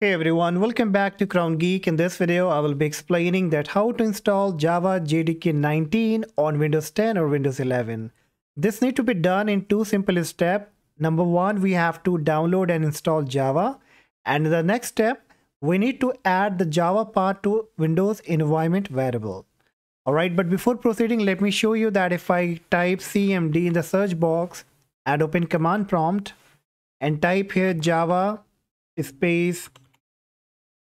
Hey everyone, welcome back to Crown Geek. In this video, I will be explaining that how to install Java JDK 19 on Windows 10 or Windows 11. This need to be done in two simple steps. Number one, we have to download and install Java. And the next step, we need to add the Java path to Windows environment variable. Alright, but before proceeding, let me show you that if I type CMD in the search box and open command prompt and type here Java space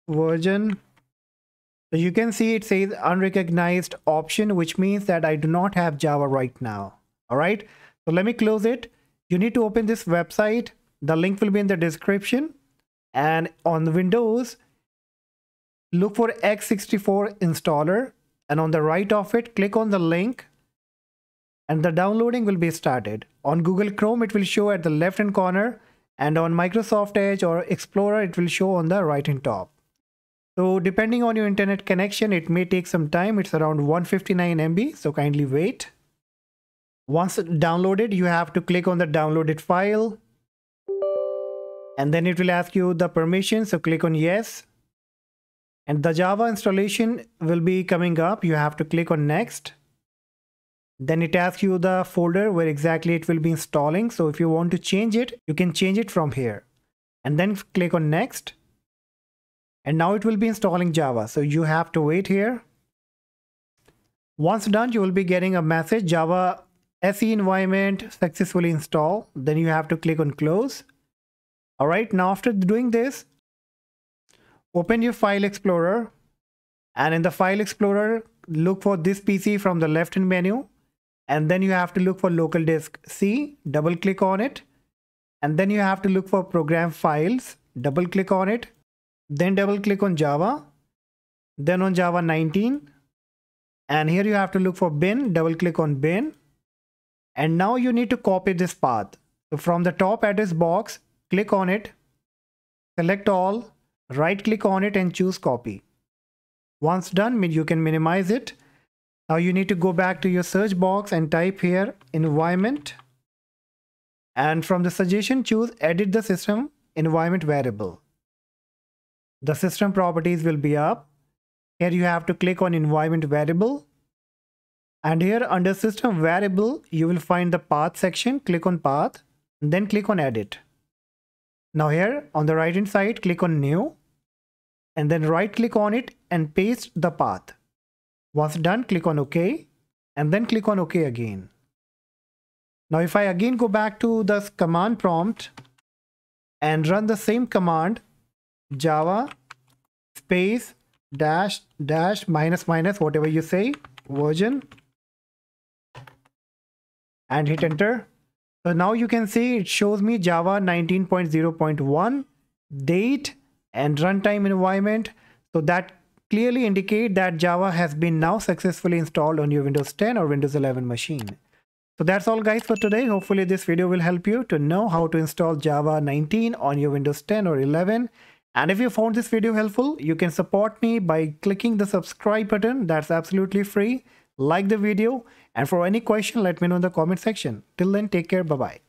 version. So you can see it says unrecognized option which means that I do not have Java right now. All right? So let me close it. You need to open this website. The link will be in the description. And on Windows look for x64 installer. And on the right of it click on the link. And the downloading will be started. On Google Chrome it will show at the left hand corner. And on Microsoft Edge or Explorer it will show on the right hand top so depending on your internet connection, it may take some time. It's around 159 MB, so kindly wait. Once downloaded, you have to click on the downloaded file. And then it will ask you the permission, so click on yes. And the Java installation will be coming up. You have to click on next. Then it asks you the folder where exactly it will be installing. So if you want to change it, you can change it from here. And then click on next and now it will be installing Java. So you have to wait here. Once done, you will be getting a message Java SE environment successfully installed. Then you have to click on close. All right, now after doing this, open your file explorer and in the file explorer, look for this PC from the left hand menu. And then you have to look for local disk C, double click on it. And then you have to look for program files, double click on it then double click on Java, then on Java 19. And here you have to look for bin, double click on bin. And now you need to copy this path. So from the top address box, click on it, select all, right click on it and choose copy. Once done, you can minimize it. Now you need to go back to your search box and type here environment. And from the suggestion, choose edit the system environment variable the system properties will be up. Here you have to click on environment variable. And here under system variable, you will find the path section. Click on path, then click on edit. Now here on the right hand side, click on new and then right click on it and paste the path. Once done, click on OK and then click on OK again. Now if I again go back to the command prompt and run the same command java space dash dash minus minus whatever you say version. And hit enter. So now you can see it shows me java 19.0.1 date and runtime environment. So that clearly indicate that java has been now successfully installed on your windows 10 or windows 11 machine. So that's all guys for today. Hopefully this video will help you to know how to install java 19 on your windows 10 or 11 and if you found this video helpful, you can support me by clicking the subscribe button. That's absolutely free. Like the video. And for any question, let me know in the comment section. Till then, take care. Bye-bye.